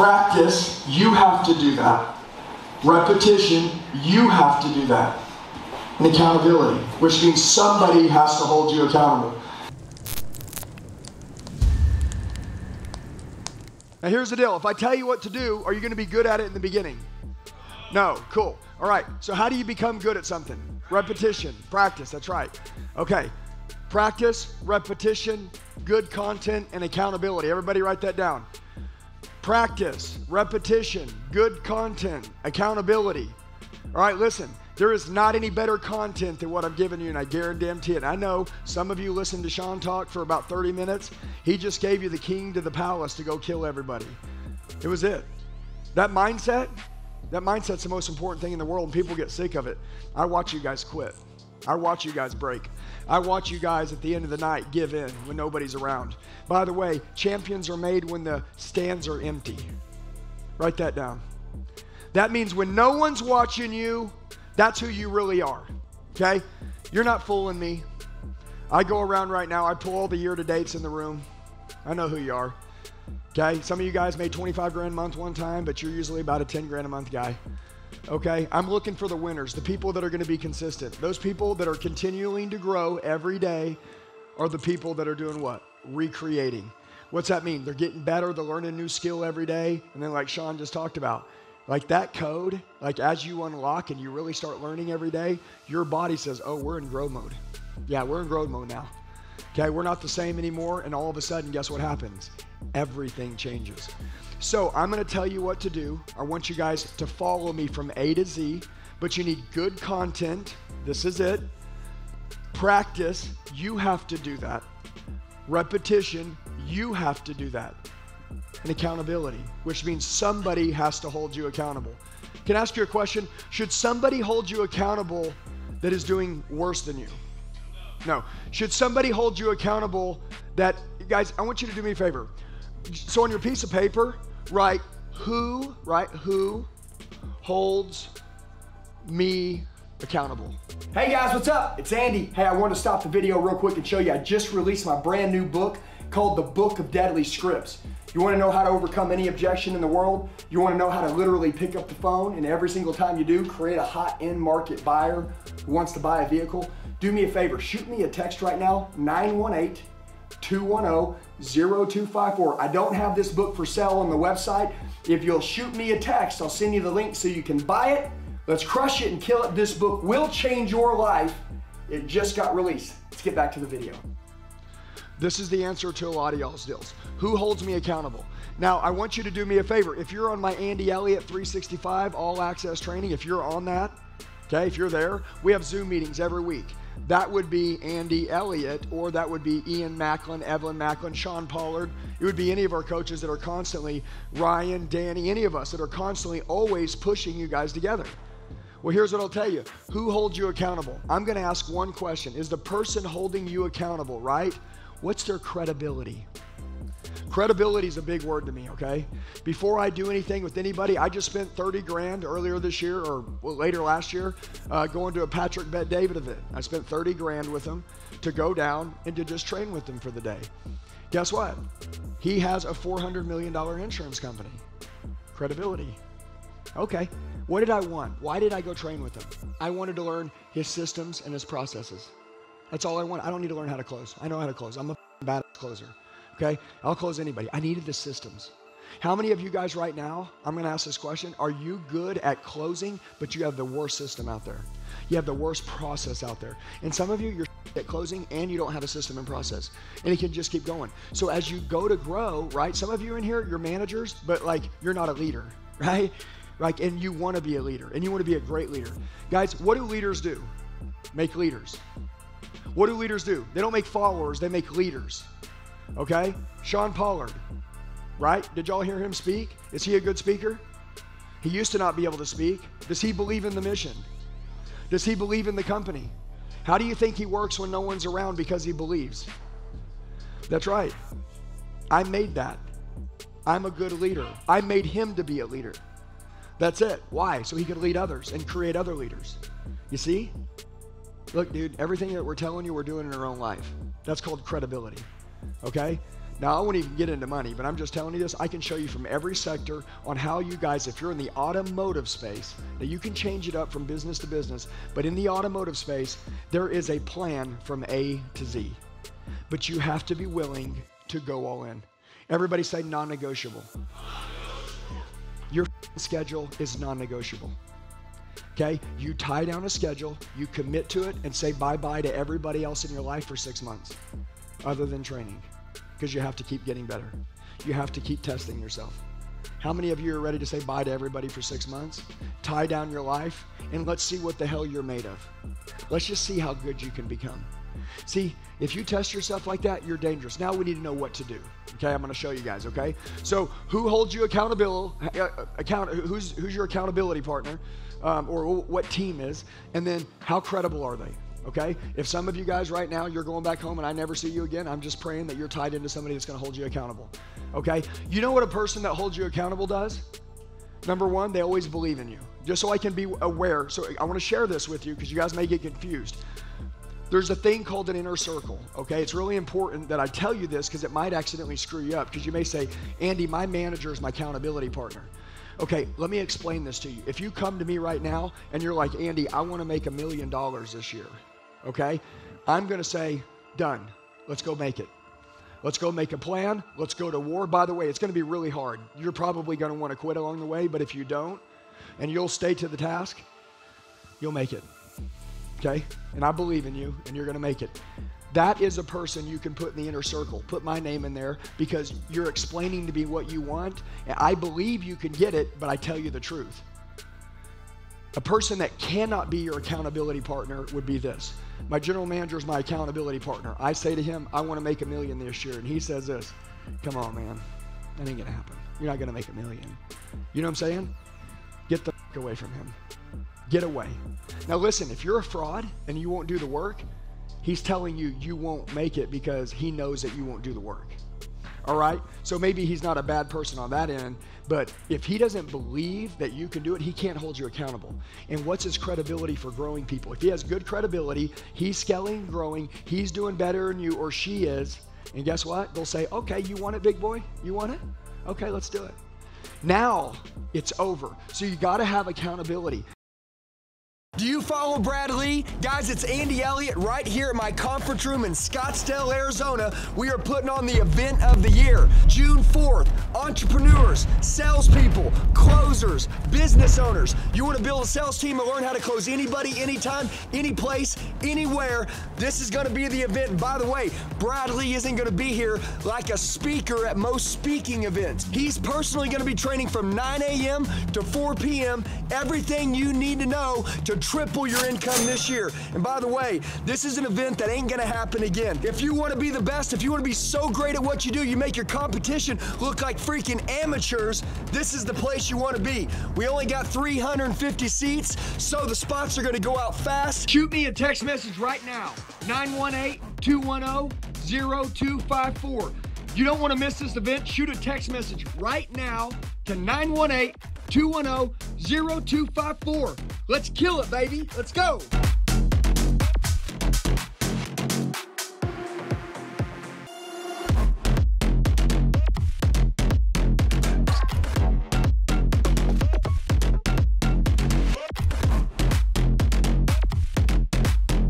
Practice, you have to do that. Repetition, you have to do that. And accountability, which means somebody has to hold you accountable. Now, here's the deal if I tell you what to do, are you going to be good at it in the beginning? No, cool. All right, so how do you become good at something? Repetition, practice, that's right. Okay, practice, repetition, good content, and accountability. Everybody write that down. Practice, repetition, good content, accountability. All right, listen, there is not any better content than what I've given you, and I guarantee it. I know some of you listened to Sean talk for about 30 minutes. He just gave you the king to the palace to go kill everybody. It was it. That mindset, that mindset's the most important thing in the world, and people get sick of it. I watch you guys quit. I watch you guys break. I watch you guys at the end of the night give in when nobody's around. By the way, champions are made when the stands are empty. Write that down. That means when no one's watching you, that's who you really are. Okay? You're not fooling me. I go around right now, I pull all the year to dates in the room. I know who you are. Okay? Some of you guys made 25 grand a month one time, but you're usually about a 10 grand a month guy. Okay? I'm looking for the winners, the people that are going to be consistent. Those people that are continuing to grow every day are the people that are doing what? Recreating. What's that mean? They're getting better, they're learning a new skill every day. And then, like Sean just talked about, like that code, like as you unlock and you really start learning every day, your body says, oh, we're in grow mode. Yeah, we're in grow mode now. Okay, we're not the same anymore. And all of a sudden, guess what happens? Everything changes. So I'm going to tell you what to do. I want you guys to follow me from A to Z, but you need good content. This is it. Practice, you have to do that. Repetition, you have to do that and accountability, which means somebody has to hold you accountable. Can I ask you a question? Should somebody hold you accountable that is doing worse than you? No. Should somebody hold you accountable that, guys, I want you to do me a favor. So on your piece of paper, write who, right? Who holds me accountable. Hey guys, what's up? It's Andy. Hey, I want to stop the video real quick and show you I just released my brand new book called The Book of Deadly Scripts. You want to know how to overcome any objection in the world? You want to know how to literally pick up the phone and every single time you do, create a hot in market buyer who wants to buy a vehicle? Do me a favor, shoot me a text right now, 918 210 0254. I don't have this book for sale on the website. If you'll shoot me a text, I'll send you the link so you can buy it. Let's crush it and kill it. This book will change your life. It just got released. Let's get back to the video. This is the answer to a lot of y'all's deals. Who holds me accountable? Now, I want you to do me a favor. If you're on my Andy Elliott 365 all access training, if you're on that, okay, if you're there, we have Zoom meetings every week. That would be Andy Elliott, or that would be Ian Macklin, Evelyn Macklin, Sean Pollard. It would be any of our coaches that are constantly, Ryan, Danny, any of us that are constantly always pushing you guys together. Well, here's what I'll tell you who holds you accountable? I'm going to ask one question Is the person holding you accountable, right? What's their credibility? Credibility is a big word to me, okay? Before I do anything with anybody, I just spent 30 grand earlier this year or later last year uh, going to a Patrick Bet David event. I spent 30 grand with him to go down and to just train with him for the day. Guess what? He has a $400 million insurance company. Credibility. Okay. What did I want? Why did I go train with him? I wanted to learn his systems and his processes. That's all I want. I don't need to learn how to close. I know how to close. I'm a bad closer. Okay? I'll close anybody. I needed the systems. How many of you guys right now, I'm going to ask this question, are you good at closing, but you have the worst system out there? You have the worst process out there. And some of you, you're at closing and you don't have a system and process. And it can just keep going. So as you go to grow, right? Some of you in here, you're managers, but like you're not a leader, right? Like, and you want to be a leader and you want to be a great leader. Guys, what do leaders do? Make leaders. What do leaders do? They don't make followers, they make leaders. Okay? Sean Pollard, right? Did y'all hear him speak? Is he a good speaker? He used to not be able to speak. Does he believe in the mission? Does he believe in the company? How do you think he works when no one's around because he believes? That's right. I made that. I'm a good leader. I made him to be a leader. That's it. Why? So he could lead others and create other leaders. You see? Look, dude, everything that we're telling you, we're doing in our own life. That's called credibility. Okay? Now, I won't even get into money, but I'm just telling you this. I can show you from every sector on how you guys, if you're in the automotive space, now you can change it up from business to business, but in the automotive space, there is a plan from A to Z. But you have to be willing to go all in. Everybody say non negotiable. Your schedule is non negotiable. Okay? You tie down a schedule, you commit to it, and say bye bye to everybody else in your life for six months, other than training, because you have to keep getting better. You have to keep testing yourself. How many of you are ready to say bye to everybody for six months? Tie down your life, and let's see what the hell you're made of. Let's just see how good you can become. See, if you test yourself like that, you're dangerous. Now we need to know what to do. Okay, I'm going to show you guys. Okay, so who holds you accountable? Uh, account who's who's your accountability partner, um, or what team is, and then how credible are they? Okay, if some of you guys right now you're going back home and I never see you again, I'm just praying that you're tied into somebody that's going to hold you accountable. Okay, you know what a person that holds you accountable does? Number one, they always believe in you. Just so I can be aware. So I want to share this with you because you guys may get confused there's a thing called an inner circle, okay? It's really important that I tell you this because it might accidentally screw you up because you may say, Andy, my manager is my accountability partner. Okay, let me explain this to you. If you come to me right now and you're like, Andy, I want to make a million dollars this year, okay? I'm going to say, done. Let's go make it. Let's go make a plan. Let's go to war. By the way, it's going to be really hard. You're probably going to want to quit along the way, but if you don't and you'll stay to the task, you'll make it okay? And I believe in you, and you're going to make it. That is a person you can put in the inner circle. Put my name in there because you're explaining to me what you want. And I believe you can get it, but I tell you the truth. A person that cannot be your accountability partner would be this. My general manager is my accountability partner. I say to him, I want to make a million this year. And he says this Come on, man. That ain't going to happen. You're not going to make a million. You know what I'm saying? Get the away from him. Get away. Now, listen, if you're a fraud and you won't do the work, he's telling you you won't make it because he knows that you won't do the work. All right? So maybe he's not a bad person on that end, but if he doesn't believe that you can do it, he can't hold you accountable. And what's his credibility for growing people? If he has good credibility, he's scaling, growing, he's doing better than you or she is. And guess what? They'll say, okay, you want it, big boy? You want it? Okay, let's do it. Now it's over. So you got to have accountability. Do you follow Brad Lea? Guys, it's Andy Elliott right here at my conference room in Scottsdale, Arizona. We are putting on the event of the year, June 4th. Entrepreneurs, salespeople, closers, business owners. You want to build a sales team and learn how to close anybody, anytime, any place, anywhere. This is going to be the event. And by the way, Brad Lea isn't going to be here like a speaker at most speaking events. He's personally going to be training from 9 a.m. to 4 p.m. Everything you need to know to triple your income this year. And by the way, this is an event that ain't gonna happen again. If you wanna be the best, if you wanna be so great at what you do, you make your competition look like freaking amateurs, this is the place you wanna be. We only got 350 seats, so the spots are gonna go out fast. Shoot me a text message right now 918 210 0254. You don't want to miss this event? Shoot a text message right now to 918 210 0254. Let's kill it, baby. Let's go.